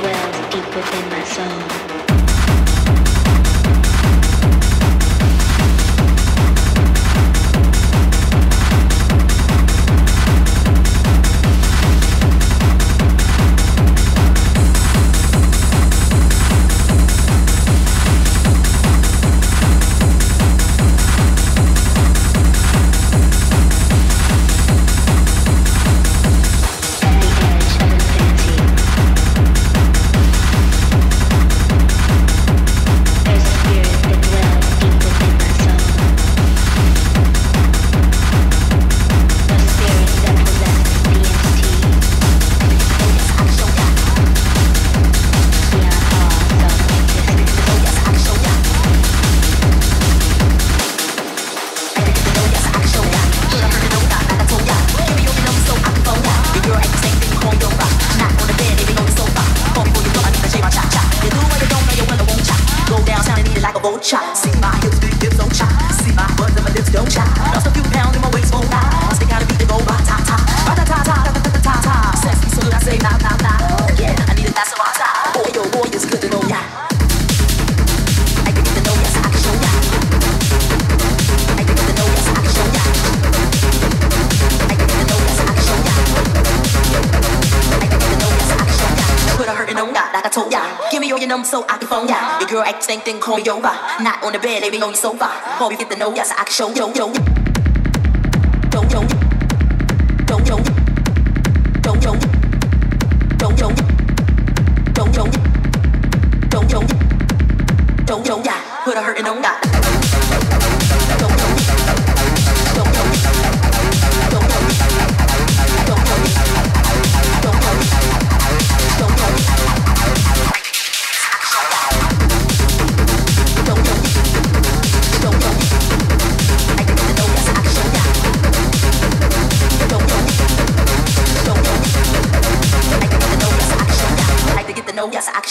wells deep within my soul. Call me over. Not on the bed, lay me on your sofa. Hope you get the know, yes, I can show you. Yo, yo. Yo,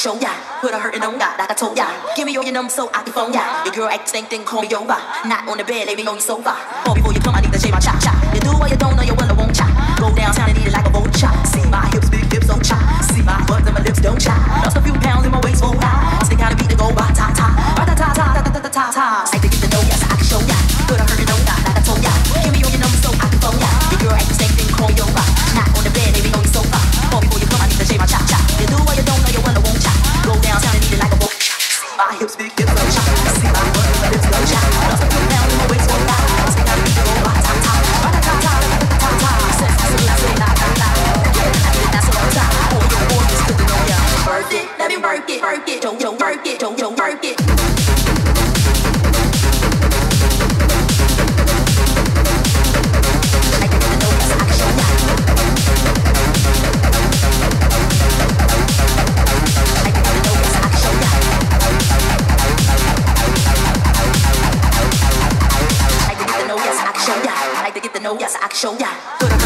show ya. Put a hurtin' on God, like I told ya. Give me all your number so I can phone ya. Your girl act the same thing, call me over. Not on the bed, lay me on your sofa. Call before you come, I need to shave my cha cha. You do what you don't know, you will, I won't cha. Go downtown and eat it like a vulture. See my hips, big hips, don't cha. See my butt and my lips, don't cha. Lost a few pounds in my waist, oh nah. Stick out a beat to go ba ta ta. Ba ta ta ta ta ta ta ta ta. it, don't don't work it, don't don't work it. Yes, action, yeah. I like to get the no, yes, action, yeah. Good.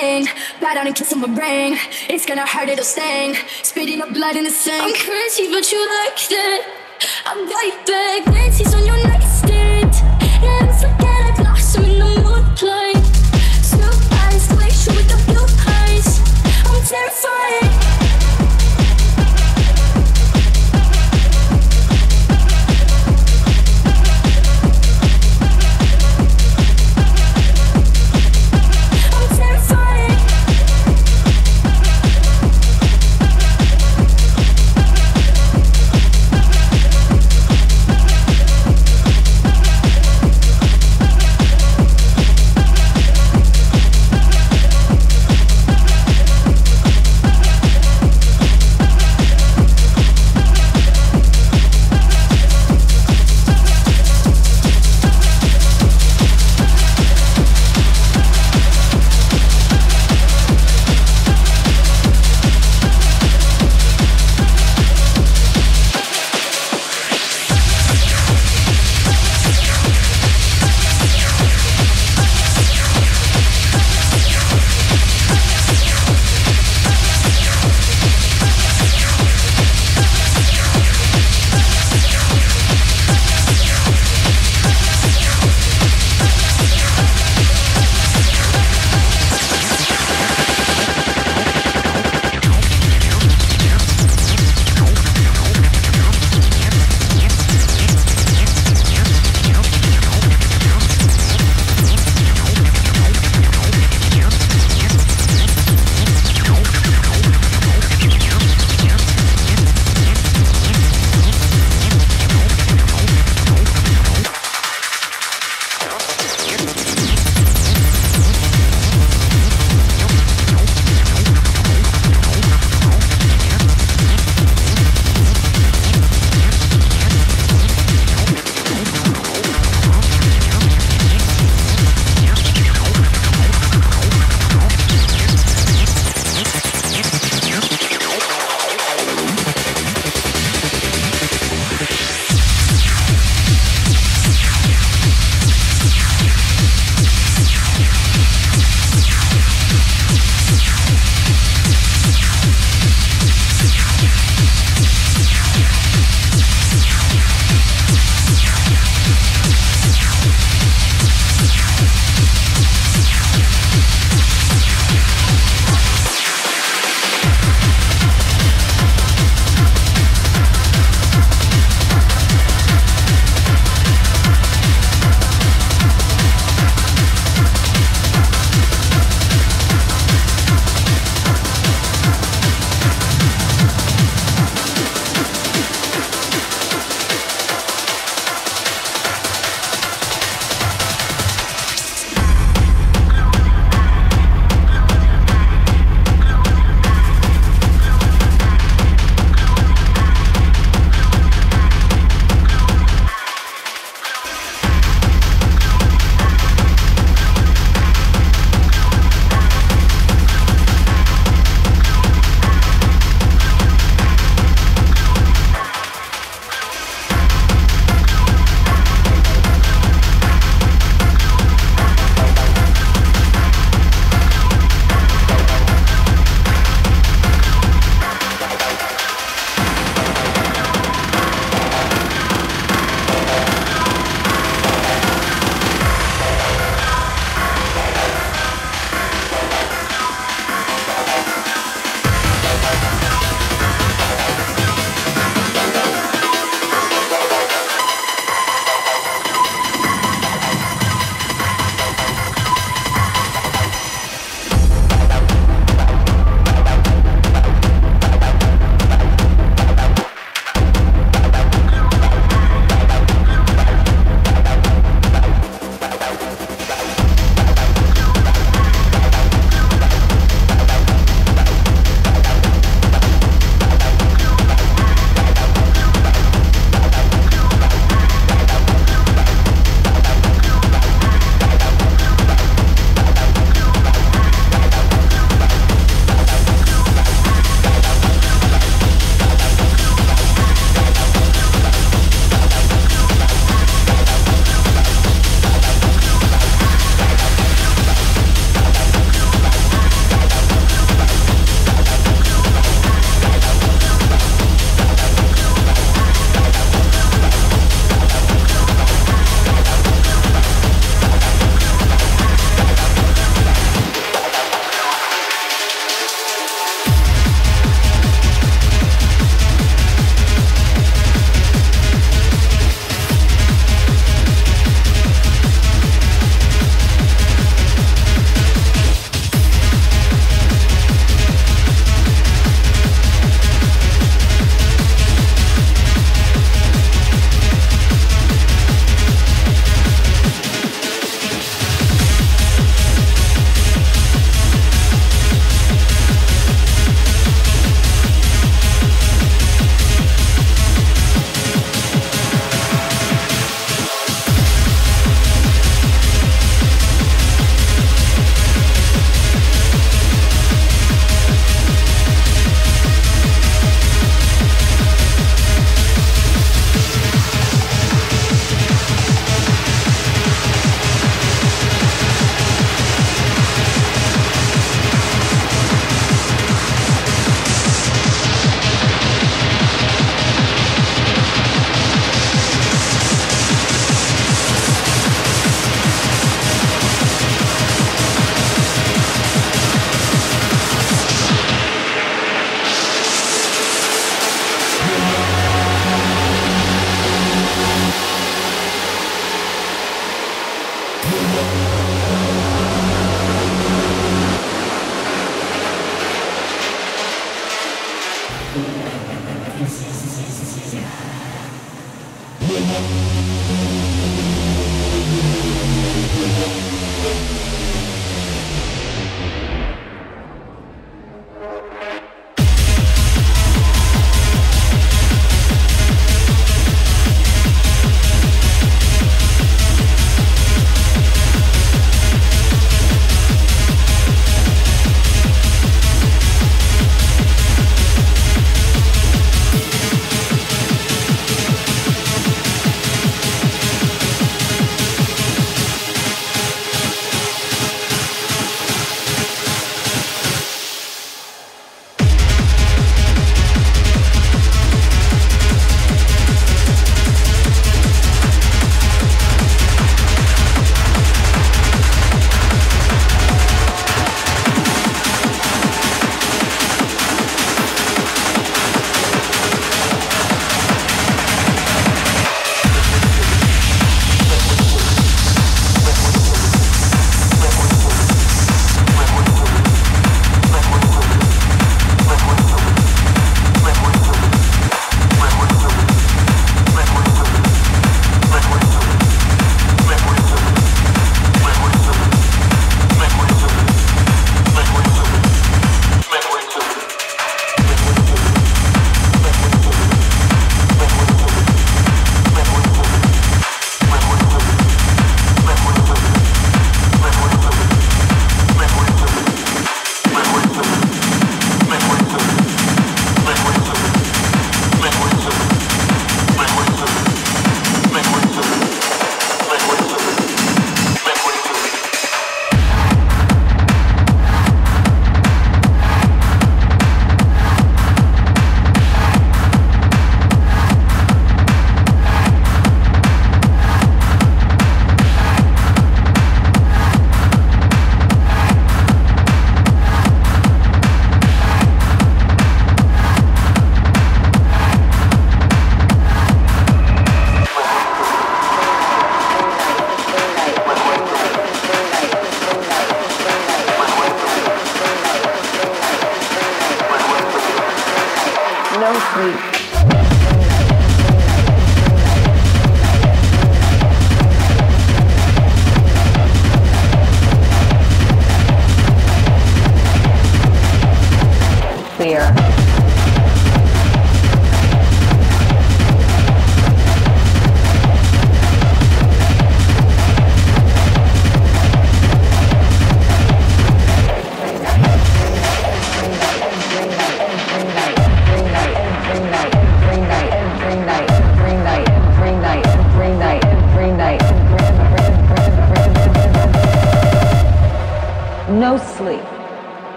thing. Bite on and kiss on my brain. It's gonna hurt, it'll sting. Spitting up blood in the sink. I'm crazy, but you like it. I'm right back. Fancy's on your nightstand. And forget I blossom in the moonlight. Two eyes, glacier with the blue eyes. I'm terrified.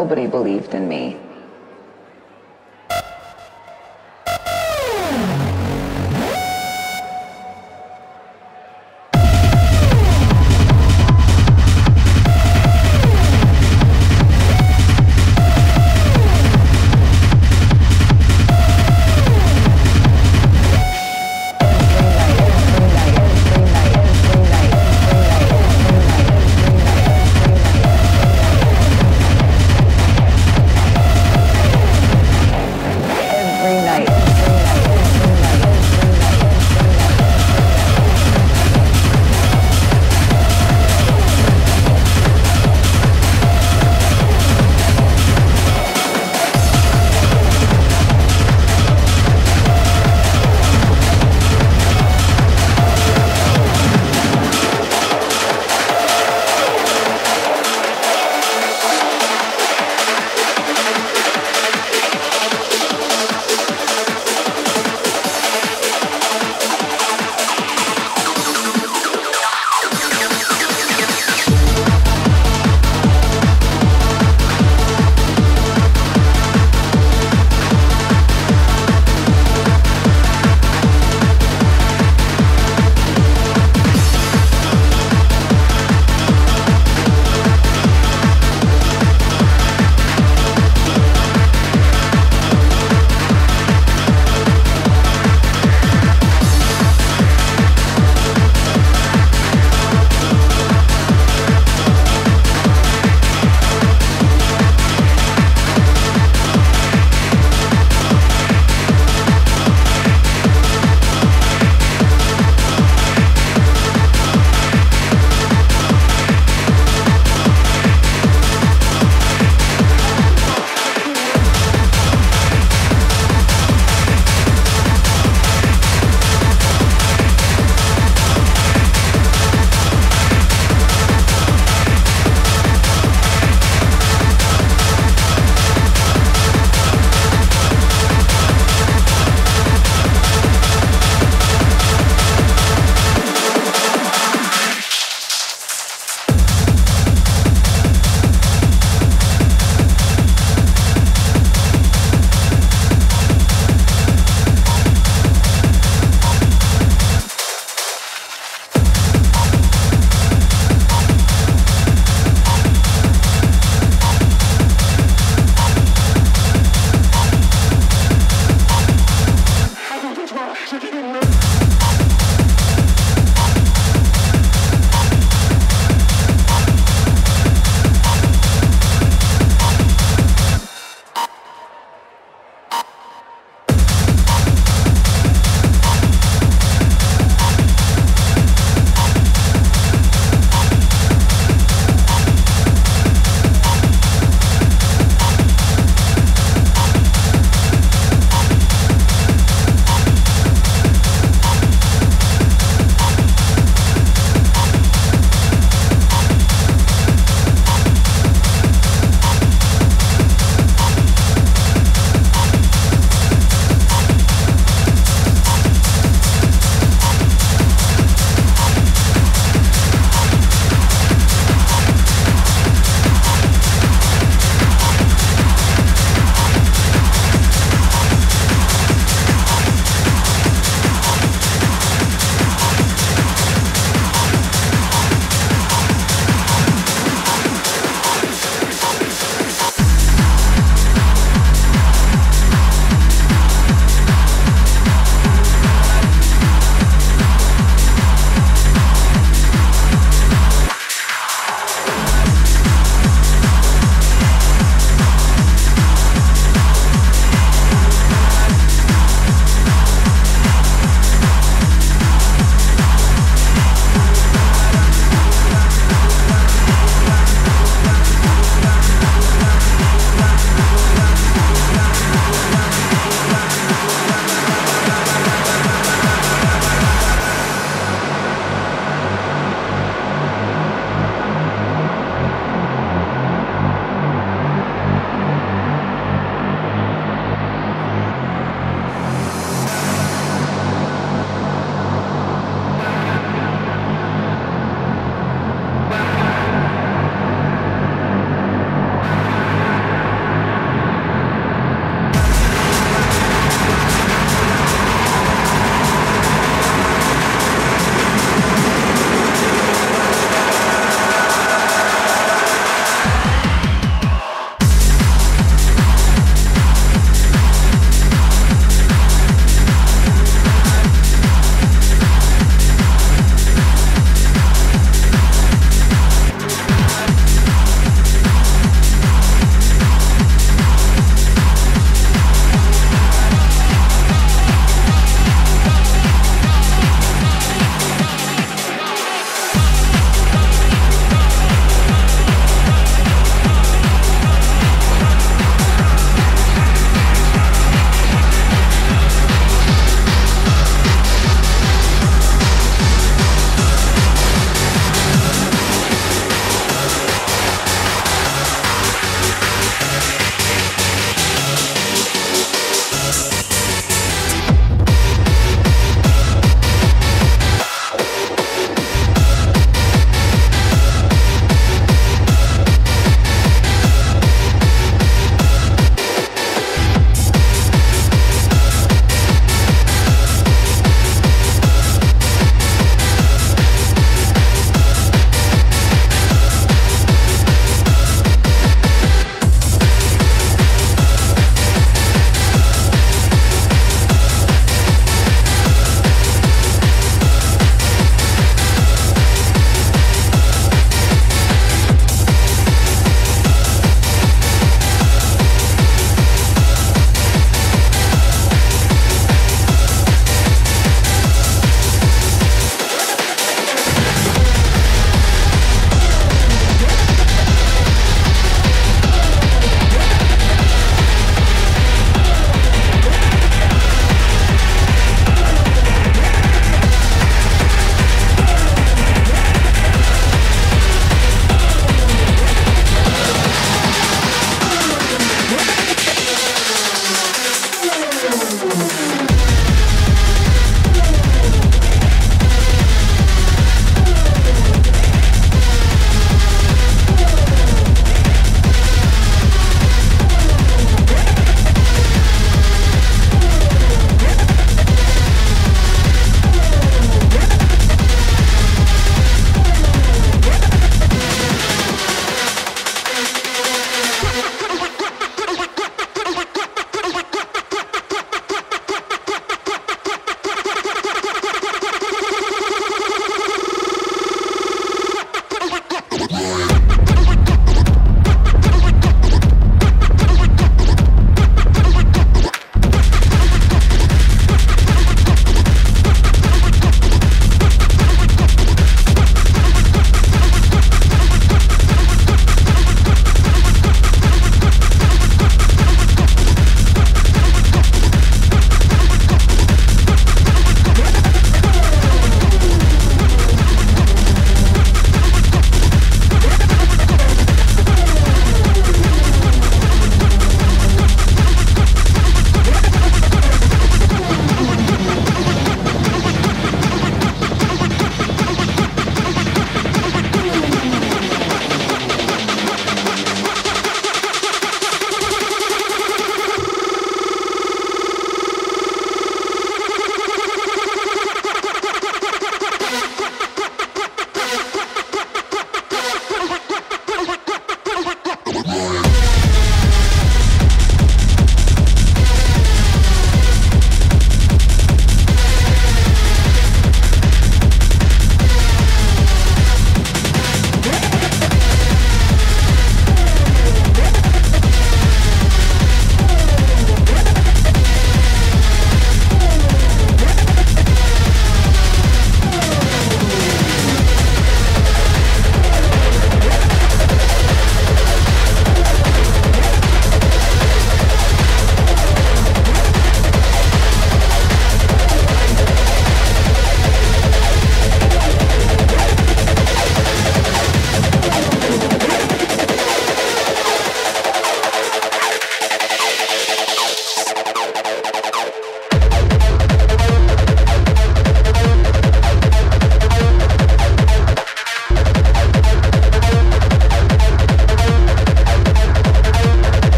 Nobody believed in me.